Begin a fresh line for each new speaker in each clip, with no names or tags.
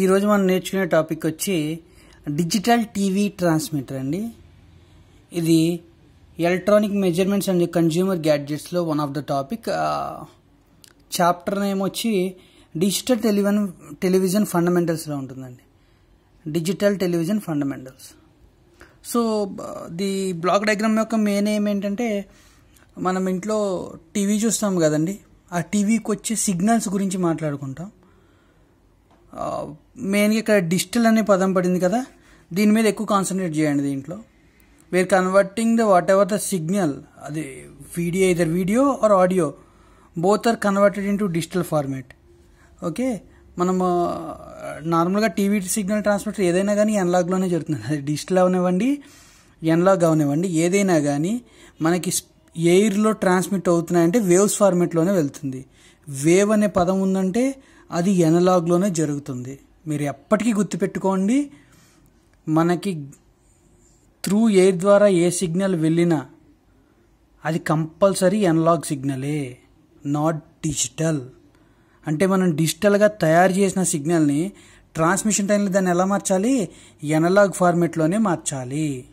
ఈరోజు మనం నేర్చుకునే టాపిక్ వచ్చి డిజిటల్ టీవీ ట్రాన్స్మిటర్ అండి. ఇది electronic measurements and consumer గ్యాడ్జెట్స్లో one of the topic chapter name వచ్చి డిజిటల్ టెలివిజన్ టెలివిజన్ ఫండమెంటల్స్లో ఉంటుందండి. Digital television fundamentals so the block diagram యొక్క మెయిన్ ఏం ఏంటంటే మనం ఇంట్లో టీవీ చూస్తాం కదండి. ఆ టీవీకి వచ్చే సిగ్నల్స్ గురించి మాట్లాడుకుంటాం. మెయిన్గా ఇక్కడ డిజిటల్ అనే పదం పడింది కదా దీని మీద ఎక్కువ కాన్సన్ట్రేట్ చేయండి దీంట్లో. Where converting the whatever the signal అది video either video or audio both are converted into digital format okay మనము నార్మల్గా టీవీ సిగ్నల్ ట్రాన్స్మిటర్ ఏదైనా కానీ ఎన్లాగ్లోనే జరుగుతుంది. అది డిజిటల్ అవనివ్వండి ఎన్లాగ్ అవనివ్వండి ఏదైనా కానీ మనకి ఎయిర్లో ట్రాన్స్మిట్ అవుతున్నాయంటే వేవ్స్ ఫార్మేట్లోనే వెళ్తుంది. వేవ్ అనే పదం ఉందంటే అది ఎనలాగ్లోనే జరుగుతుంది. మీరు ఎప్పటికీ గుర్తుపెట్టుకోండి మనకి త్రూ ఎయిర్ ద్వారా ఏ సిగ్నల్ వెళ్ళినా అది కంపల్సరీ ఎనలాగ్ సిగ్నలే నాట్ డిజిటల్. అంటే మనం డిజిటల్గా తయారు చేసిన సిగ్నల్ని ట్రాన్స్మిషన్ టైంలో దాన్ని ఎలా మార్చాలి? ఎనలాగ్ ఫార్మేట్లోనే మార్చాలి.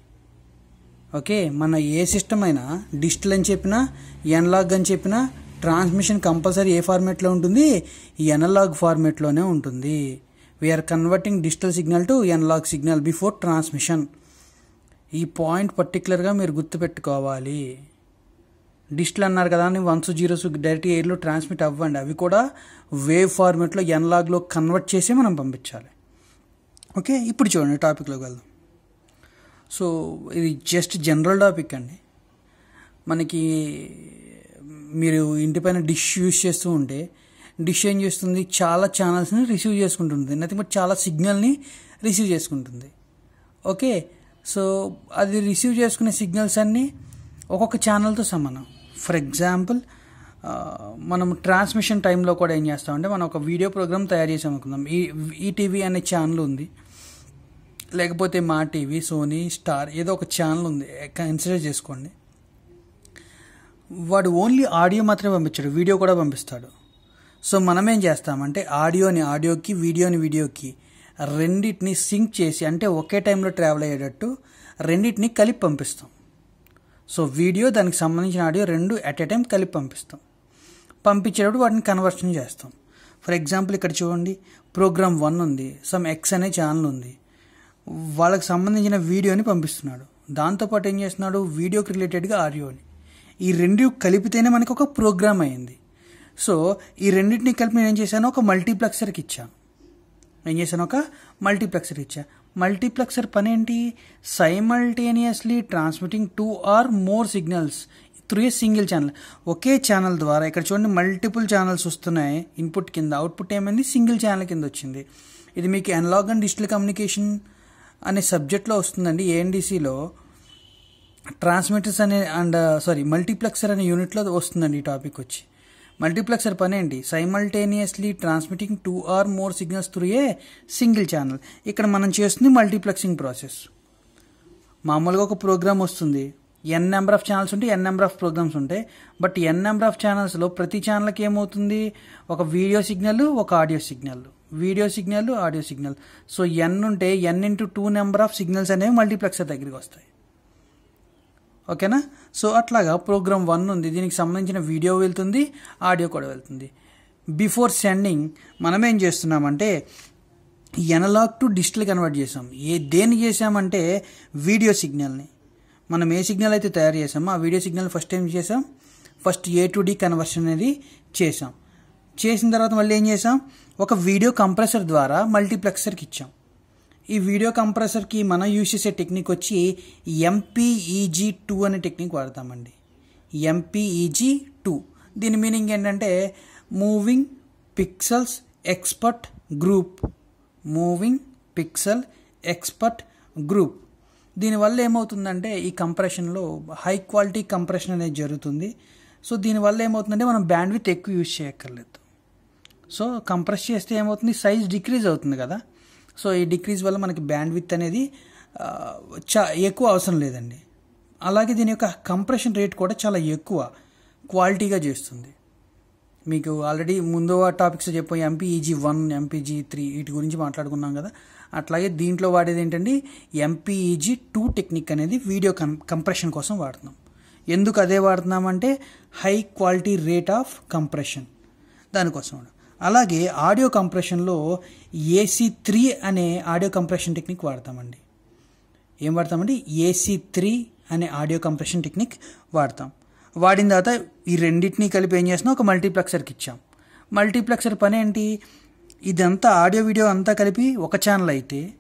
ఓకే? మన ఏ సిస్టమ్ అయినా డిజిటల్ అని చెప్పినా ఎనలాగ్ అని చెప్పినా ట్రాన్స్మిషన్ కంపల్సరీ ఏ ఫార్మేట్లో ఉంటుంది? ఎనలాగ్ ఫార్మేట్లోనే ఉంటుంది. We are converting digital signal to analog signal before transmission ఈ పాయింట్ పర్టికులర్గా మీరు గుర్తుపెట్టుకోవాలి. డిజిటల్ అన్నారు కదా అని వన్స్ జీరోస్ డైరెక్ట్ ఎయిర్లో ట్రాన్స్మిట్ అవ్వండి. అవి కూడా వేవ్ ఫార్మేట్లో ఎన్లాగ్లో కన్వర్ట్ చేసి మనం పంపించాలి. ఓకే ఇప్పుడు చూడండి టాపిక్లోకి వెళ్దాం. సో ఇది జస్ట్ జనరల్ టాపిక్ అండి. మనకి మీరు ఇంటిపైన డిష్ యూజ్ చేస్తూ ఉంటే డిష్ ఏం చేస్తుంది? చాలా ఛానల్స్ని రిసీవ్ చేసుకుంటుంది. నథింగ్ బట్ చాలా సిగ్నల్ని రిసీవ్ చేసుకుంటుంది. ఓకే సో అది రిసీవ్ చేసుకునే సిగ్నల్స్ అన్నీ ఒక్కొక్క ఛానల్తో సమానం. ఫర్ ఎగ్జాంపుల్ మనం ట్రాన్స్మిషన్ టైంలో కూడా ఏం చేస్తామంటే మనం ఒక వీడియో ప్రోగ్రామ్ తయారు చేసాం అనుకుందాం. ఈ ఈటీవీ అనే ఛానల్ ఉంది. లేకపోతే మా టీవీ సోనీ స్టార్ ఏదో ఒక ఛానల్ ఉంది. కన్సిడర్ చేసుకోండి. వాడు ఓన్లీ ఆడియో మాత్రమే పంపించాడు వీడియో కూడా పంపిస్తాడు. సో మనం ఏం చేస్తామంటే ఆడియోని ఆడియోకి వీడియోని వీడియోకి రెండింటిని సింక్ చేసి అంటే ఒకే టైంలో ట్రావెల్ అయ్యేటట్టు రెండింటిని కలిపి పంపిస్తాం. సో వీడియో దానికి సంబంధించిన ఆడియో రెండు అట్ ఏ టైం కలిపి పంపిస్తాం. పంపించేటప్పుడు వాటిని కన్వర్షన్ చేస్తాం. ఫర్ ఎగ్జాంపుల్ ఇక్కడ చూడండి ప్రోగ్రామ్ వన్ ఉంది సమ్ ఎక్స్ అనే ఛానల్ ఉంది. వాళ్ళకి సంబంధించిన వీడియోని పంపిస్తున్నాడు. దాంతోపాటు ఏం చేస్తున్నాడు? వీడియోకి రిలేటెడ్గా ఆడియోని. ఈ రెండు కలిపితేనే మనకి ఒక ప్రోగ్రామ్ అయింది. సో ఈ రెండింటిని కలిపి నేను ఏం చేశాను? ఒక మల్టీప్లెక్సర్కి ఇచ్చాను. ఏం చేశాను? ఒక మల్టీప్లెక్సర్ ఇచ్చా. మల్టీప్లెక్సర్ పని ఏంటి simultaneously transmitting two or more signals through a single channel. Okay channel ద్వారా ఇక్కడ చూడండి మల్టిపుల్ ఛానల్స్ వస్తున్నాయి. ఇన్పుట్ కింద అవుట్పుట్ ఏమైంది? సింగిల్ ఛానల్ కింద వచ్చింది. ఇది మీకు అనలాగ్ అండ్ డిజిటల్ కమ్యూనికేషన్ అనే సబ్జెక్ట్లో వస్తుందండి. ఏఎన్డీసీలో ట్రాన్స్మిటర్స్ అనే అండ్ uh, సారీ మల్టీప్లెక్సర్ అనే యూనిట్లో వస్తుందండి ఈ టాపిక్ వచ్చి. మల్టీప్లెక్సర్ పని ఏంటి? Simultaneously transmitting two or more signals through a single channel ఇక్కడ మనం చేస్తుంది మల్టీప్లెక్సింగ్ ప్రాసెస్ మామూలుగా ఒక ప్రోగ్రామ్ వస్తుంది. ఎన్ నెంబర్ ఆఫ్ ఛానల్స్ ఉంటే ఎన్ నెంబర్ ఆఫ్ ప్రోగ్రామ్స్ ఉంటాయి బట్ ఎన్ నెంబర్ ఆఫ్ ఛానల్స్లో ప్రతి ఛానల్కి ఏమవుతుంది? ఒక వీడియో సిగ్నల్ ఒక audio signal video signal audio signal so N ఉంటే N into two number of signals అనేవి మల్టీప్లెక్సర్ దగ్గరికి వస్తాయి. ఓకేనా? సో అట్లాగా ప్రోగ్రామ్ వన్ ఉంది. దీనికి సంబంధించిన వీడియో వెళ్తుంది ఆడియో కూడా వెళ్తుంది. బిఫోర్ సెండింగ్ మనం ఏం చేస్తున్నామంటే ఎనలాగ్ టు డిజిటల్ కన్వర్ట్ చేసాం. ఏ దేన్ని చేసామంటే వీడియో సిగ్నల్ని. మనం ఏ సిగ్నల్ అయితే తయారు చేసామో ఆ వీడియో సిగ్నల్ ఫస్ట్ టైం చేసాం? First A to D conversion అనేది చేసాం. చేసిన తర్వాత మళ్ళీ ఏం చేసాం? ఒక వీడియో కంప్రెసర్ ద్వారా మల్టీప్లెక్సర్కి ఇచ్చాం. ఈ వీడియో కంప్రెసర్కి మనం యూజ్ చేసే టెక్నిక్ వచ్చి ఎంపీఈజీ టూ అనే టెక్నిక్ వాడతామండి. ఎంపీఈజీ టూ దీని మీనింగ్ ఏంటంటే moving pixels expert group. Moving pixel expert group. దీనివల్ల ఏమవుతుందంటే ఈ కంప్రెషన్లో హై క్వాలిటీ కంప్రెషన్ అనేది జరుగుతుంది. సో దీనివల్ల ఏమవుతుందంటే మనం బ్యాండ్విత్ ఎక్కువ యూజ్ చేయక్కర్లేదు. సో కంప్రెస్ చేస్తే ఏమవుతుంది? సైజ్ డిక్రీజ్ అవుతుంది కదా. సో ఈ డిక్రీజ్ వల్ల మనకి బ్యాండ్ విత్ అనేది చా ఎక్కువ అవసరం లేదండి. అలాగే దీని యొక్క కంప్రెషన్ రేట్ కూడా చాలా ఎక్కువ క్వాలిటీగా చేస్తుంది. మీకు ఆల్రెడీ ముందు టాపిక్స్ చెప్పాం ఎంపీఈజీ వన్ ఎంపీజీ త్రీ వీటి గురించి మాట్లాడుకున్నాం కదా. అట్లాగే దీంట్లో వాడేది ఏంటంటే ఎంపీఈజీ టూ టెక్నిక్ అనేది వీడియో కం కంప్రెషన్ కోసం వాడుతున్నాం. ఎందుకు అదే వాడుతున్నామంటే high quality rate of compression. దానికోసం అలాగే ఆడియో కంప్రెషన్లో ఏసీ త్రీ అనే ఆడియో కంప్రెషన్ టెక్నిక్ వాడతామండి. ఏం వాడతామండి? ఏసీ త్రీ అనే ఆడియో కంప్రెషన్ టెక్నిక్ వాడతాం. వాడిన తర్వాత ఈ రెండింటిని కలిపి ఏం చేసినా ఒక మల్టీప్లెక్సర్కి ఇచ్చాం. మల్టీప్లెక్సర్ పని ఏంటి? ఇదంతా ఆడియో వీడియో అంతా కలిపి ఒక ఛానల్ అయితే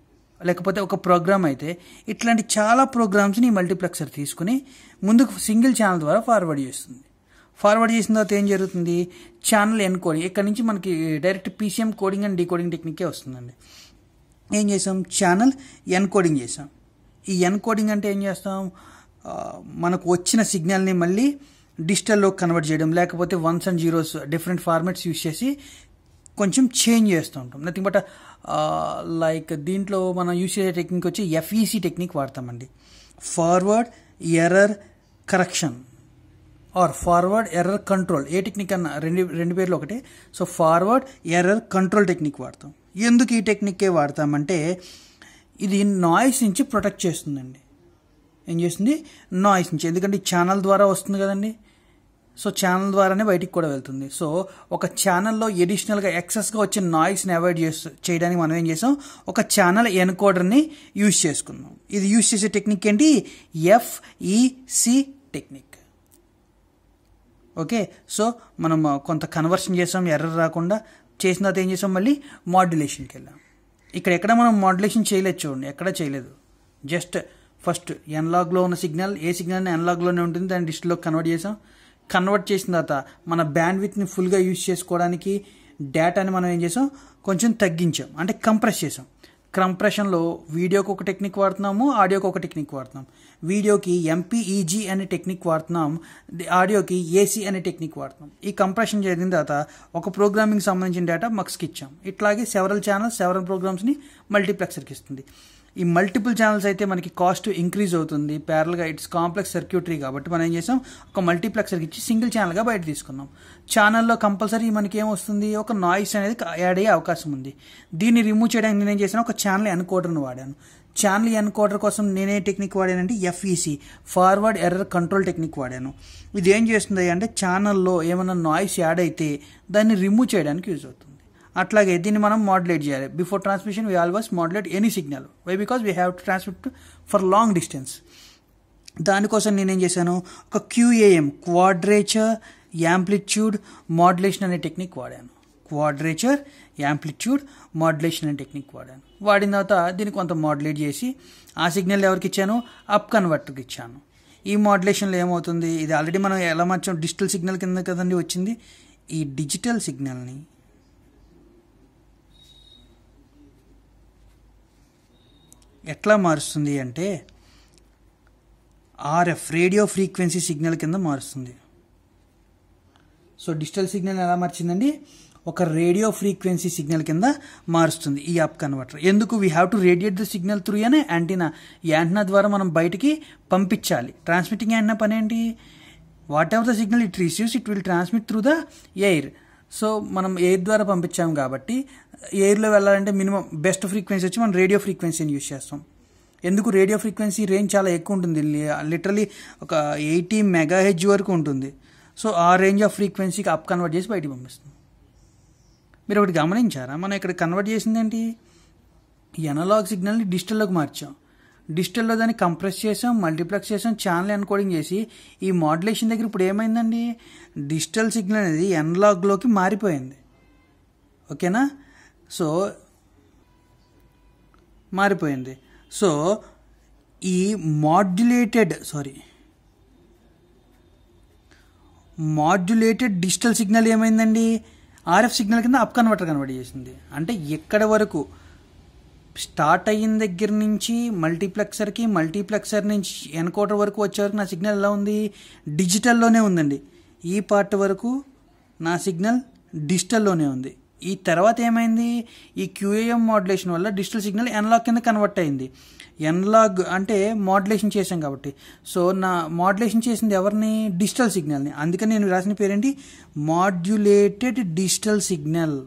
లేకపోతే ఒక ప్రోగ్రామ్ అయితే ఇట్లాంటి చాలా ప్రోగ్రామ్స్ని మల్టీప్లెక్సర్ తీసుకుని ముందుకు సింగిల్ ఛానల్ ద్వారా ఫార్వర్డ్ చేస్తుంది. ఫార్వర్డ్ చేసిన తర్వాత ఏం జరుగుతుంది? Channel encoding. ఇక్కడ నుంచి మనకి direct PCM coding and decoding టెక్నికే వస్తుందండి. ఏం చేసాం? ఛానల్ ఎన్కోడింగ్ చేసాం. ఈ ఎన్కోడింగ్ అంటే ఏం చేస్తాం? మనకు వచ్చిన సిగ్నల్ని మళ్ళీ డిజిటల్లో కన్వర్ట్ చేయడం లేకపోతే ones and zeros different formats use చేసి కొంచెం చేంజ్ చేస్తూ ఉంటాం. నథింగ్ బట్ లైక్ దీంట్లో మనం యూస్ చేసే టెక్నిక్ వచ్చి FEC technique వాడతామండి. Forward error correction or forward error control. A technique అన్న? రెండు రెండు పేర్లు ఒకటే. So forward error control technique వాడతాం. ఎందుకు ఈ టెక్నిక్కే వాడతామంటే ఇది నాయిస్ నుంచి ప్రొటెక్ట్ చేస్తుందండి. ఏం చేస్తుంది? నాయిస్ నుంచి. ఎందుకంటే ఛానల్ ద్వారా వస్తుంది కదండి. సో ఛానల్ ద్వారానే బయటికి కూడా వెళ్తుంది. సో ఒక ఛానల్లో ఎడిషనల్గా ఎక్సెస్గా వచ్చే నాయిస్ని అవాయిడ్ చేస్తూ చేయడానికి మనం ఏం చేసాం? ఒక ఛానల్ ఎన్కోడర్ని యూజ్ చేసుకున్నాం. ఇది యూజ్ చేసే టెక్నిక్ ఏంటి? ఎఫ్ఈసి టెక్నిక్. ఓకే? సో మనం కొంత కన్వర్షన్ చేసాం ఎర్ర రాకుండా చేసిన తర్వాత ఏం చేసాం మళ్ళీ? మాడ్యులేషన్కి వెళ్ళాం. ఇక్కడ ఎక్కడ మనం మాడ్యులేషన్ చేయలేదు చూడండి ఎక్కడ చేయలేదు. జస్ట్ ఫస్ట్ ఎన్లాగ్లో ఉన్న సిగ్నల్ ఏ సిగ్నల్ ఎన్లాగ్లోనే ఉంటుంది దాన్ని డిజిటల్లో కన్వర్ట్ చేసాం. కన్వర్ట్ చేసిన తర్వాత మన బ్యాండ్ విత్ని ఫుల్గా యూజ్ చేసుకోవడానికి డేటాని మనం ఏం చేసాం? కొంచెం తగ్గించాం. అంటే కంప్రెస్ చేసాం. కంప్రెషన్లో వీడియోకి ఒక టెక్నిక్ వాడుతున్నాము ఆడియోకి ఒక టెక్నిక్ వాడుతున్నాం. వీడియోకి ఎంపీఈజీ అనే టెక్నిక్ వాడుతున్నాం ఆడియోకి ఏసీ అనే టెక్నిక్ వాడుతున్నాం. ఈ కంప్రెషన్ చేసిన తర్వాత ఒక ప్రోగ్రామింగ్ సంబంధించిన డేటా మక్స్కి ఇచ్చాం. ఇట్లాగే సెవరల్ ఛానల్స్ సెవరల్ ప్రోగ్రామ్స్ని మల్టీప్లెక్సర్కి ఇస్తుంది. ఈ మల్టిపుల్ ఛానల్స్ అయితే మనకి కాస్ట్ ఇంక్రీజ్ అవుతుంది. ప్యారల్గా ఇట్స్ కాంప్లెక్స్ సర్క్యూటరీ కాబట్టి మనం ఏం చేసాం? ఒక మల్టీప్లెక్సర్కి ఇచ్చి సింగిల్ ఛానల్గా బయట తీసుకున్నాం. ఛానల్లో కంపల్సరీ మనకి ఏమొస్తుంది ఒక నాయిస్ అనేది యాడ్ అయ్యే అవకాశం ఉంది. దీన్ని రిమూవ్ చేయడానికి నేను ఏం చేశాను? ఒక ఛానల్ ఎన్కోడర్ని వాడాను. ఛానల్ ఎన్కోడర్ కోసం నేనే technique వాడానంటే FEC forward error control technique వాడాను. ఇది ఏం చేస్తుంది అంటే ఛానల్లో ఏమైనా నాయిస్ యాడ్ అయితే దాన్ని రిమూవ్ చేయడానికి యూజ్ అవుతుంది. అట్లాగే దీన్ని మనం మాడ్యులేట్ చేయాలి. Before transmission we always modulate any signal why because we have to transmit for long distance దానికోసం నేనేం చేశాను? ఒక క్యూఏఎం క్వాడ్రేచర్ యాంప్లిట్యూడ్ మాడ్యులేషన్ అనే టెక్నిక్ వాడాను. క్వాడ్రేచర్ యాంప్లిట్యూడ్ మాడ్యులేషన్ అనే టెక్నిక్ వాడాను. వాడిన తర్వాత దీన్ని కొంత మాడ్యులేట్ చేసి ఆ సిగ్నల్ ఎవరికి ఇచ్చాను? అప్ కన్వర్టర్కి ఇచ్చాను. ఈ మాడ్యులేషన్లో ఏమవుతుంది? ఇది ఆల్రెడీ మనం ఎలా మార్చాం? డిజిటల్ సిగ్నల్ కింద కదండి వచ్చింది. ఈ డిజిటల్ సిగ్నల్ని ఎట్లా మారుస్తుంది అంటే ఆర్ఎఫ్ రేడియో ఫ్రీక్వెన్సీ సిగ్నల్ కింద మారుస్తుంది. సో డిజిటల్ సిగ్నల్ ఎలా మార్చిందండి? ఒక రేడియో ఫ్రీక్వెన్సీ సిగ్నల్ కింద మారుస్తుంది ఈ యాప్ కన్వర్టర్. ఎందుకు? We have to radiate the signal through అనే యాంటీనా ఈ యాంటీనా ద్వారా మనం బయటికి పంపించాలి. ట్రాన్స్మిటింగ్ యాంటీనా పని ఏంటి? Whatever the signal it receives it will transmit through the air so మనం ఎయిర్ ద్వారా పంపించాము కాబట్టి ఎయిర్లో వెళ్ళాలంటే మినిమం బెస్ట్ ఫ్రీక్వెన్సీ వచ్చి మనం రేడియో ఫ్రీక్వెన్సీని యూజ్ చేస్తాం. ఎందుకు రేడియో ఫ్రీక్వెన్సీ రేంజ్ చాలా ఎక్కువ ఉంటుంది? లిటరలీ ఒక ఎయిటీ మెగా హెచ్ వరకు ఉంటుంది. సో ఆ రేంజ్ ఆఫ్ ఫ్రీక్వెన్సీకి అప్ కన్వర్ట్ చేసి బయటికి పంపిస్తుంది మీరు ఒకటి గమనించారా? మనం ఇక్కడ కన్వర్ట్ చేసింది ఏంటి? ఎనలాగ్ సిగ్నల్ని డిజిటల్లోకి మార్చాం. డిజిటల్లో దాన్ని కంప్రెస్ చేసాం మల్టీప్లెక్స్ చేసాం ఛానల్ ఎన్కోడింగ్ చేసి ఈ మాడ్యులేషన్ దగ్గర ఇప్పుడు ఏమైందండి? డిజిటల్ సిగ్నల్ అనేది ఎనలాగ్లోకి మారిపోయింది. ఓకేనా? సో మారిపోయింది. సో ఈ modulated sorry modulated digital signal ఏమైందండి? ఆర్ఎఫ్ సిగ్నల్ కింద అప్ కన్వర్టర్ కన్వర్ట్ చేసింది. అంటే ఎక్కడ వరకు? స్టార్ట్ అయిన దగ్గర నుంచి మల్టీప్లెక్సర్కి మల్టీప్లెక్సర్ నుంచి ఎన్కోటర్ వరకు వచ్చే వరకు నా సిగ్నల్ ఎలా ఉంది? డిజిటల్లోనే ఉందండి. ఈ పార్ట్ వరకు నా సిగ్నల్ డిజిటల్లోనే ఉంది. ఈ తర్వాత ఏమైంది? ఈ క్యూఏఎం మాడ్యులేషన్ వల్ల డిజిటల్ సిగ్నల్ ఎన్లాగ్ కింద కన్వర్ట్ అయింది. ఎన్లాగ్ అంటే మాడ్యులేషన్ చేశాం కాబట్టి. సో నా మాడ్యులేషన్ చేసింది ఎవరిని? డిజిటల్ సిగ్నల్ని అందుకని నేను రాసిన పేరేంటి? మాడ్యులేటెడ్ డిజిటల్ సిగ్నల్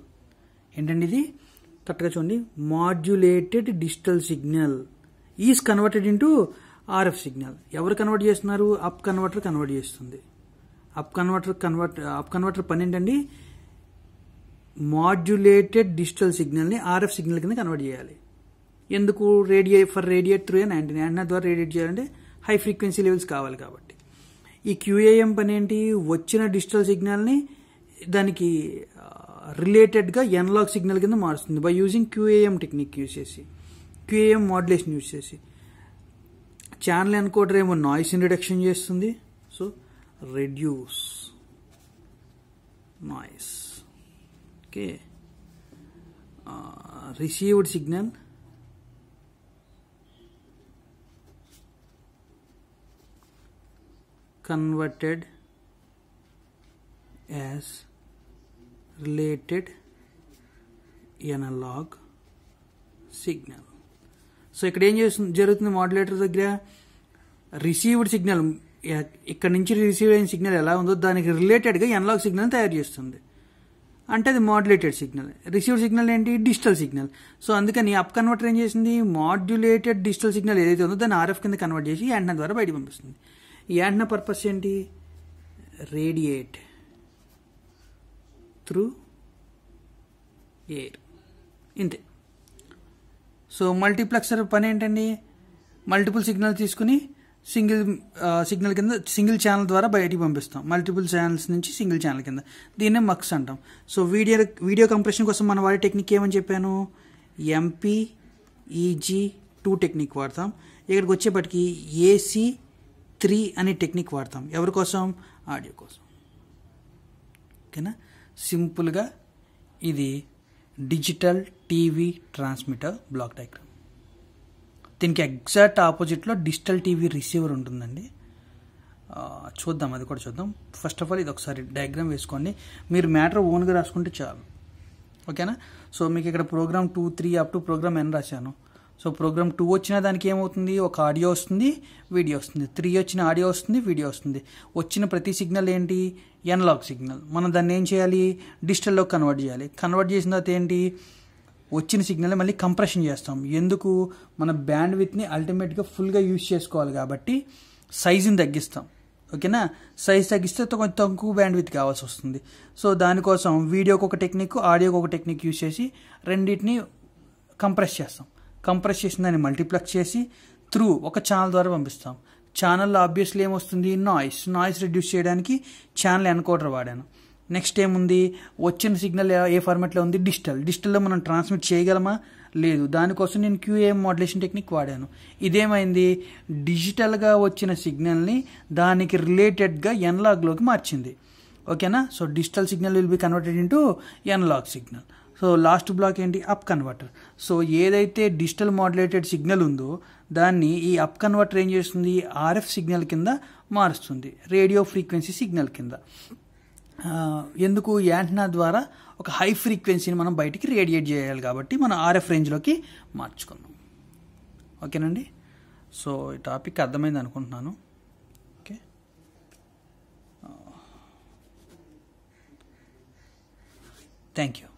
ఏంటండి ఇది? కరెక్ట్గా చూడండి. Modulated digital signal is converted into RF signal ఎవరు కన్వర్ట్ చేస్తున్నారు? అప్ కన్వర్టర్ కన్వర్ట్ చేస్తుంది. Up converter convert up converter పని ఏంటండి? మాడ్యులేటెడ్ డిజిటల్ సిగ్నల్ని ఆర్ఎఫ్ సిగ్నల్ కింద కన్వర్ట్ చేయాలి. ఎందుకు radiate for radiate through and antenna antenna ద్వారా రేడియేట్ చేయాలంటే హై ఫ్రీక్వెన్సీ లెవెల్స్ కావాలి కాబట్టి. ఈ క్యూఏఎం పని ఏంటి? వచ్చిన డిజిటల్ సిగ్నల్ని దానికి రిలేటెడ్గా ఎన్లాగ్ సిగ్నల్ కింద మారుస్తుంది by using QAM technique use చేసి. క్యూఏఎం మాడ్యులేషన్ యూజ్ చేసి. ఛానల్ ఎన్కోడర్ ఏమో నాయిస్ రిడక్షన్ చేస్తుంది. So reduce noise okay received signal converted as related analog signal so ఇక్కడ ఏం చేస్తుంది జరుగుతుంది మాడ్యులేటర్ దగ్గర? రిసీవ్డ్ సిగ్నల్ ఇక్కడ నుంచి రిసీవ్ అయిన సిగ్నల్ ఎలా ఉందో దానికి రిలేటెడ్గా ఎనలాగ్ సిగ్నల్ తయారు చేస్తుంది. అంటే అది మాడ్యులేటెడ్ సిగ్నల్ రిసీవ్డ్ సిగ్నల్ ఏంటి? డిజిటల్ సిగ్నల్ సో అందుకని అప్ కన్వర్టర్ ఏం చేసింది? మాడ్యులేటెడ్ డిజిటల్ సిగ్నల్ ఏదైతే ఉందో దాన్ని ఆర్ఎఫ్ కింద కన్వర్ట్ చేసి యాంటనా ద్వారా బయట పంపిస్తుంది. ఈ యాంటనా పర్పస్ ఏంటి? రేడియేట్ త్రూ ఎయిర్ ఇంతే. సో మల్టీప్లెక్సర్ పని ఏంటండి? మల్టిపుల్ సిగ్నల్ తీసుకుని సింగిల్ సిగ్నల్ కింద సింగిల్ ఛానల్ ద్వారా బయటికి పంపిస్తాం. మల్టిపుల్ ఛానల్స్ నుంచి సింగిల్ ఛానల్ కింద. దీన్నే మక్స్ అంటాం. సో వీడియో వీడియో కంప్రెషన్ కోసం మనం వాడే టెక్నిక్ ఏమని చెప్పాను? ఎంపీ ఈజీ టూ టెక్నిక్ వాడతాం. ఇక్కడికి వచ్చేప్పటికి ఏసీ త్రీ అనే టెక్నిక్ వాడతాం. ఎవరి కోసం? ఆడియో కోసం. ఓకేనా? సింపుల్గా ఇది digital TV transmitter block diagram. దీనికి ఎగ్జాక్ట్ ఆపోజిట్లో డిజిటల్ టీవీ రిసీవర్ ఉంటుందండి. చూద్దాం అది కూడా చూద్దాం. ఫస్ట్ ఆఫ్ ఆల్ ఇది ఒకసారి డయాగ్రామ్ వేసుకోండి. మీరు మ్యాటర్ ఓన్గా రాసుకుంటే చాలు. ఓకేనా? సో మీకు ఇక్కడ program two three up to program N రాశాను. సో ప్రోగ్రామ్ టూ వచ్చిన దానికి ఏమవుతుంది? ఒక ఆడియో వస్తుంది వీడియో వస్తుంది. త్రీ వచ్చిన ఆడియో వస్తుంది వీడియో వస్తుంది. వచ్చిన ప్రతి సిగ్నల్ ఏంటి? ఎన్లాగ్ సిగ్నల్ మనం దాన్ని ఏం చేయాలి? డిజిటల్లోకి కన్వర్ట్ చేయాలి. కన్వర్ట్ చేసిన తర్వాత ఏంటి? వచ్చిన సిగ్నల్ మళ్ళీ కంప్రెషన్ చేస్తాం. ఎందుకు? మన బ్యాండ్ విత్ని అల్టిమేట్గా ఫుల్గా యూజ్ చేసుకోవాలి కాబట్టి సైజుని తగ్గిస్తాం. ఓకేనా? సైజ్ తగ్గిస్తే కొంచెం తక్కువ బ్యాండ్ విత్ కావాల్సి వస్తుంది. సో దానికోసం వీడియోకి ఒక టెక్నిక్ ఆడియోకి ఒక టెక్నిక్ యూజ్ చేసి రెండింటిని కంప్రెస్ చేస్తాం. కంప్రెస్ చేసిన దాన్ని మల్టీప్లెక్స్ చేసి త్రూ ఒక ఛానల్ ద్వారా పంపిస్తాం. ఛానల్లో ఆబ్వియస్లీ ఏమొస్తుంది? నాయిస్. నాయిస్ రిడ్యూస్ చేయడానికి ఛానల్ ఎన్కోడర్ వాడాను. నెక్స్ట్ ఏముంది? వచ్చిన సిగ్నల్ ఏ ఫార్మాట్లో ఉంది? డిజిటల్. డిజిటల్లో మనం ట్రాన్స్మిట్ చేయగలమా? లేదు. దానికోసం నేను క్యూఏఎం మాడ్యులేషన్ టెక్నిక్ వాడాను. ఇదేమైంది? డిజిటల్గా వచ్చిన సిగ్నల్ని దానికి రిలేటెడ్గా ఎన్లాగ్లోకి మార్చింది. ఓకేనా? So digital signal will be converted into analog signal. So last block ఏంటి? అప్ కన్వర్టర్ సో ఏదైతే డిజిటల్ మాడ్యులేటెడ్ సిగ్నల్ ఉందో దాన్ని ఈ అప్ కన్వర్టర్ ఏం చేస్తుంది? ఆర్ఎఫ్ సిగ్నల్ కింద మారుస్తుంది. రేడియో ఫ్రీక్వెన్సీ సిగ్నల్ కింద. ఎందుకు ఈ యాంటనా ద్వారా ఒక హై ఫ్రీక్వెన్సీని మనం బయటికి రేడియేట్ చేయాలి కాబట్టి మనం ఆర్ఎఫ్ రేంజ్లోకి మార్చుకున్నాం ఓకేనండి? సో ఈ టాపిక్ అర్థమైంది అనుకుంటున్నాను. ఓకే? Thank you